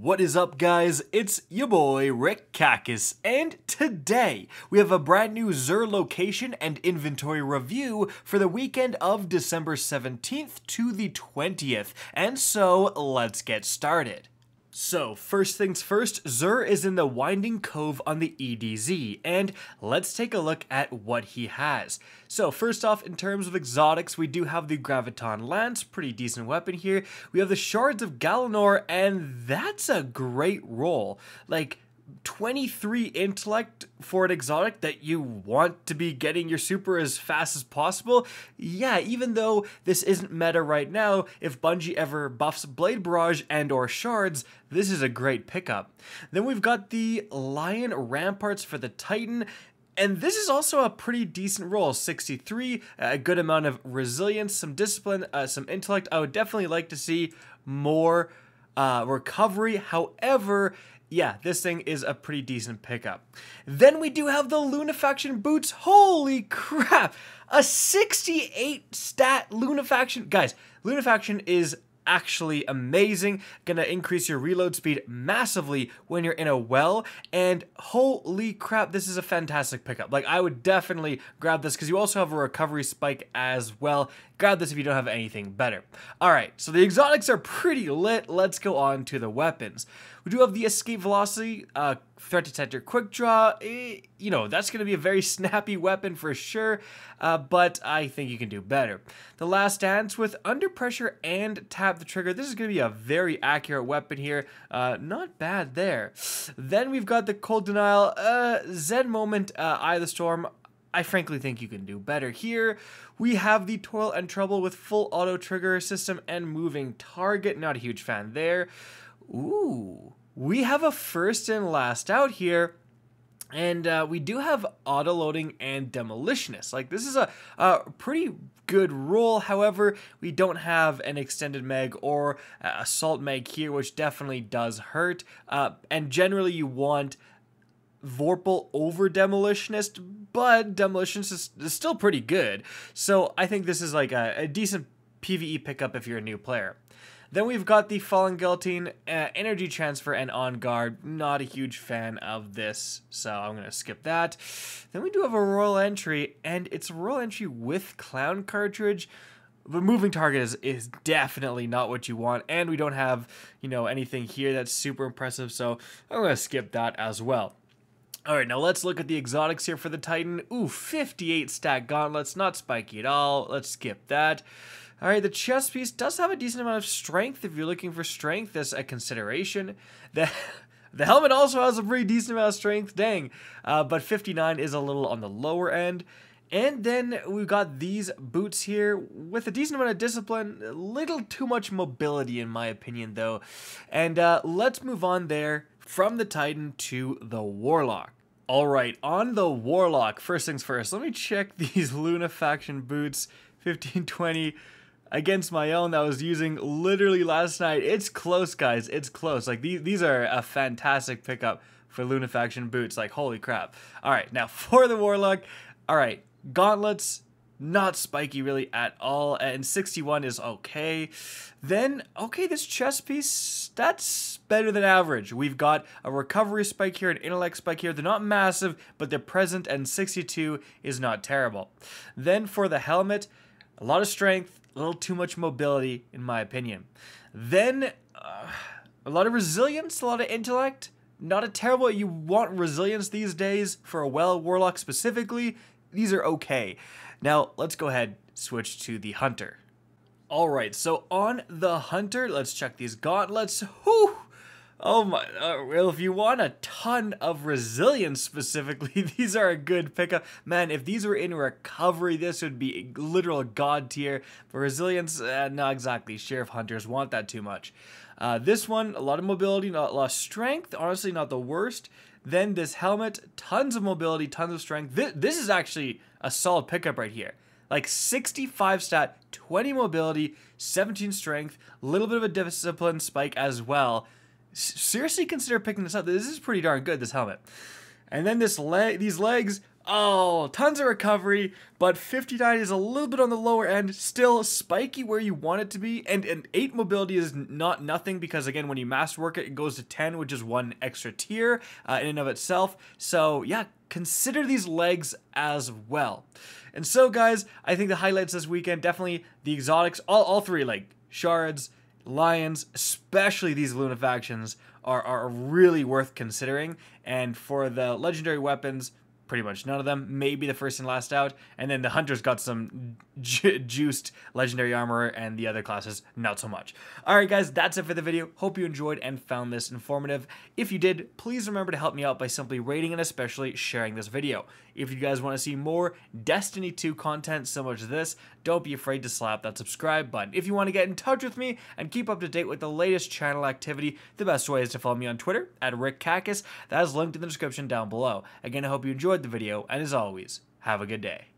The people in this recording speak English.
What is up, guys? It's your boy Rick Kackis, and today we have a brand new Xur location and inventory review for the weekend of December 17th to the 20th. And so, let's get started. So, first things first, Xur is in the Winding Cove on the EDZ, and let's take a look at what he has. So, first off, in terms of exotics, we do have the Graviton Lance, pretty decent weapon here. We have the Shards of Galanor, and that's a great roll. Like, 23 intellect for an exotic that you want to be getting your super as fast as possible, yeah, even though this isn't meta right now, if Bungie ever buffs Blade Barrage and or Shards, this is a great pickup. Then we've got the Lion Rampants for the Titan, and this is also a pretty decent roll 63, a good amount of resilience, some discipline, uh, some intellect. I would definitely like to see more uh, recovery. However, yeah, this thing is a pretty decent pickup. Then we do have the Lunafaction boots. Holy crap! A 68 stat Lunafaction. Guys, Lunafaction is actually amazing. Gonna increase your reload speed massively when you're in a well. And holy crap, this is a fantastic pickup. Like, I would definitely grab this because you also have a recovery spike as well. Grab this if you don't have anything better. All right, so the exotics are pretty lit. Let's go on to the weapons. We do have the escape velocity, uh, threat detector quick draw. Eh, you know, that's going to be a very snappy weapon for sure, uh, but I think you can do better. The last dance with under pressure and tap the trigger. This is going to be a very accurate weapon here. Uh, not bad there. Then we've got the cold denial, uh, Zen moment, uh, Eye of the Storm. I frankly think you can do better here. We have the Toil and Trouble with full auto trigger system and moving target. Not a huge fan there. Ooh, we have a first and last out here. And uh, we do have auto loading and demolitionist. Like this is a, a pretty good roll. However, we don't have an extended meg or assault meg here, which definitely does hurt. Uh, and generally, you want Vorpal over Demolitionist, but Demolitionist is, is, still pretty good. So I think this is like a, a decent PvE pickup if you're a new player. Then we've got the Fallen Guillotine, uh, Energy Transfer, and On Guard. Not a huge fan of this, so I'm going to skip that. Then we do have a Royal Entry, and it's a Royal Entry with Clown Cartridge. The moving target is, is definitely not what you want, and we don't have, you know, anything here that's super impressive, so I'm going to skip that as well. All right, now let's look at the exotics here for the Titan. Ooh, 58 stack gauntlets, not spiky at all. Let's skip that. All right, the chest piece does have a decent amount of strength. If you're looking for strength, that's a consideration. The, the helmet also has a pretty decent amount of strength, dang. Uh, but 59 is a little on the lower end. And then we've got these boots here with a decent amount of discipline, a little too much mobility in my opinion though. And uh, let's move on there from the Titan to the Warlock. Alright, on the Warlock, first things first, let me check these Lunafaction boots, 1520 against my own that was using literally last night. It's close, guys. It's close. Like these, these are a fantastic pickup for Lunafaction boots. Like holy crap! All right, now for the Warlock. All right, gauntlets. Not spiky really at all, and 61 is okay. Then, okay, this chest piece, that's better than average. We've got a recovery spike here, an intellect spike here. They're not massive, but they're present, and 62 is not terrible. Then for the helmet, a lot of strength, a little too much mobility, in my opinion. Then, uh, a lot of resilience, a lot of intellect. Not a terrible. You want resilience these days for a well warlock specifically. These are okay. Now let's go ahead switch to the hunter. All right, so on the hunter, let's check these gauntlets. Whew, Oh my, uh, well, if you want a ton of resilience specifically, these are a good pickup. Man, if these were in recovery, this would be literal god tier. For resilience, uh, not exactly. Sheriff Hunters want that too much. Uh, this one, a lot of mobility, not a lot of strength. Honestly, not the worst. Then this helmet, tons of mobility, tons of strength. This is actually a solid pickup right here. Like 65 stat, 20 mobility, 17 strength, a little bit of a discipline spike as well seriously consider picking this up. This is pretty darn good, this helmet. And then this leg, these legs, Oh, tons of recovery, but 59 is a little bit on the lower end. Still spiky where you want it to be, and an 8 mobility is not nothing because, again, when you master work it, it goes to 10, which is one extra tier uh, in and of itself. So, yeah, consider these legs as well. And so, guys, I think the highlights this weekend definitely the exotics, all, all three, like shards, lions, especially these lunafactions, are, are really worth considering. And for the legendary weapons, pretty much none of them. Maybe the first and last out. And then the Hunters got some ju juiced legendary armor, and the other classes, not so much. Alright, guys, that's it for the video. Hope you enjoyed and found this informative. If you did, please remember to help me out by simply rating and especially sharing this video. If you guys want to see more Destiny 2 content similar to this, don't be afraid to slap that subscribe button. If you want to get in touch with me and keep up to date with the latest channel activity, the best way is to follow me on Twitter at RickKackis. That is linked in the description down below. Again, I hope you enjoyed the video, and as always, have a good day.